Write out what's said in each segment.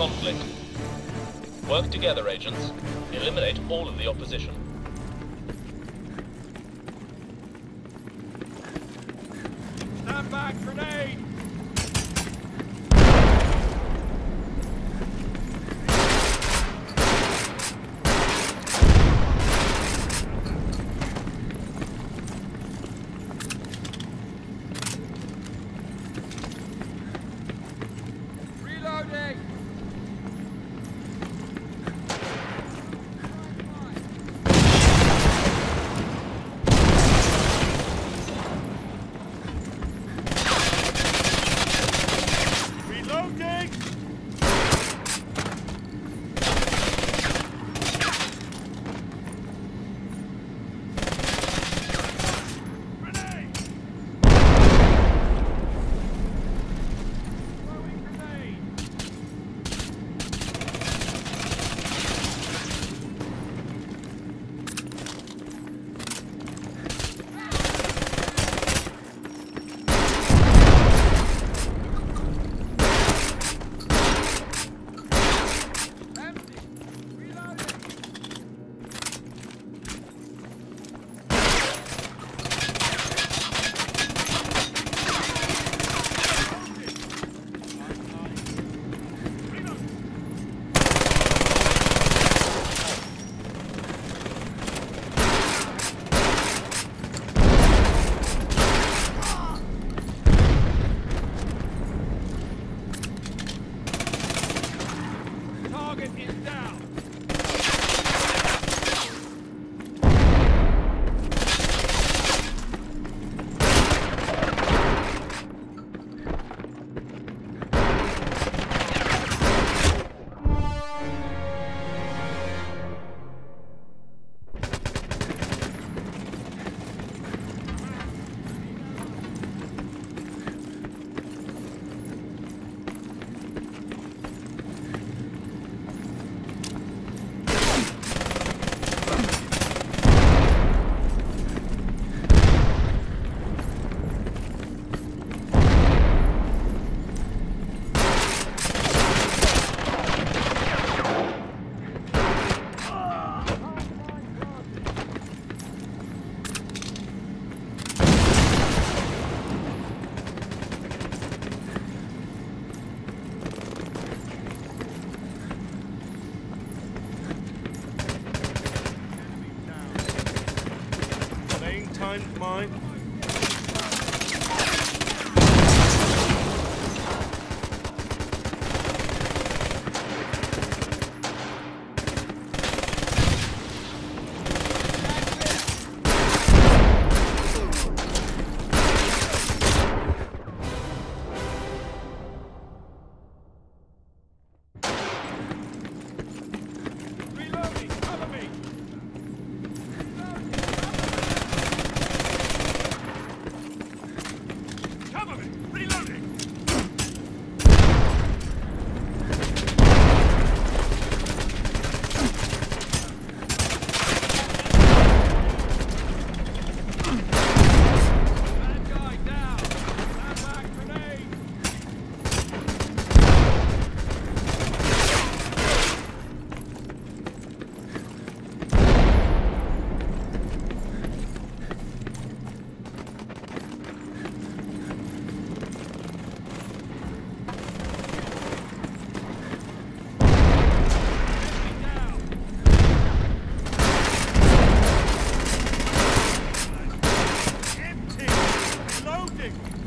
Conflict. Work together, agents. Eliminate all of the opposition. Stand back, grenade! mine, mine. Reloading!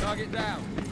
Target down.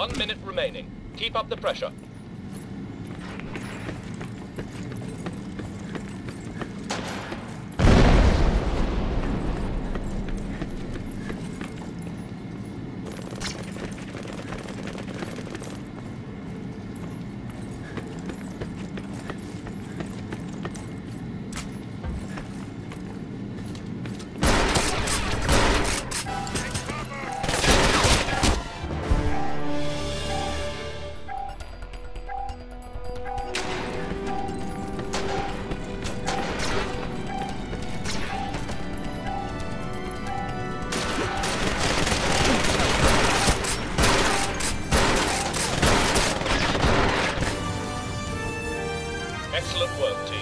One minute remaining. Keep up the pressure. Excellent work, team.